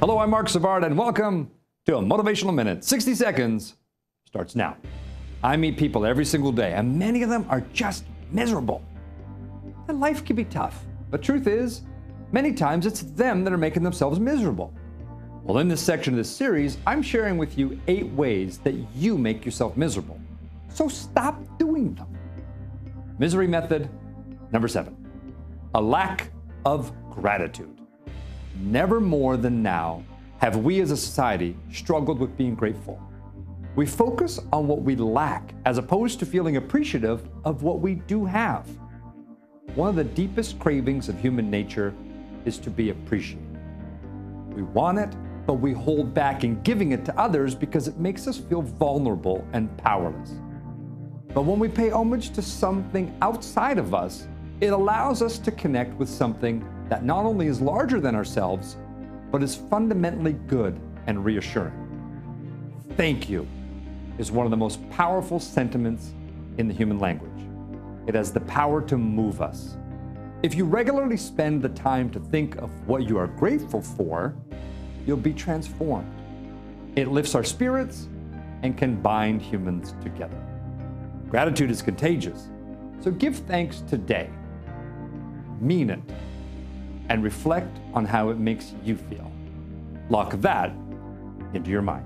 Hello, I'm Marc Savard, and welcome to a Motivational Minute. 60 seconds starts now. I meet people every single day, and many of them are just miserable. And life can be tough, but truth is, many times it's them that are making themselves miserable. Well, in this section of this series, I'm sharing with you eight ways that you make yourself miserable. So stop doing them. Misery method number seven a lack of gratitude. Never more than now have we as a society struggled with being grateful. We focus on what we lack as opposed to feeling appreciative of what we do have. One of the deepest cravings of human nature is to be appreciated. We want it, but we hold back in giving it to others because it makes us feel vulnerable and powerless. But when we pay homage to something outside of us, it allows us to connect with something that not only is larger than ourselves, but is fundamentally good and reassuring. Thank you is one of the most powerful sentiments in the human language. It has the power to move us. If you regularly spend the time to think of what you are grateful for, you'll be transformed. It lifts our spirits and can bind humans together. Gratitude is contagious, so give thanks today. Mean it and reflect on how it makes you feel. Lock that into your mind.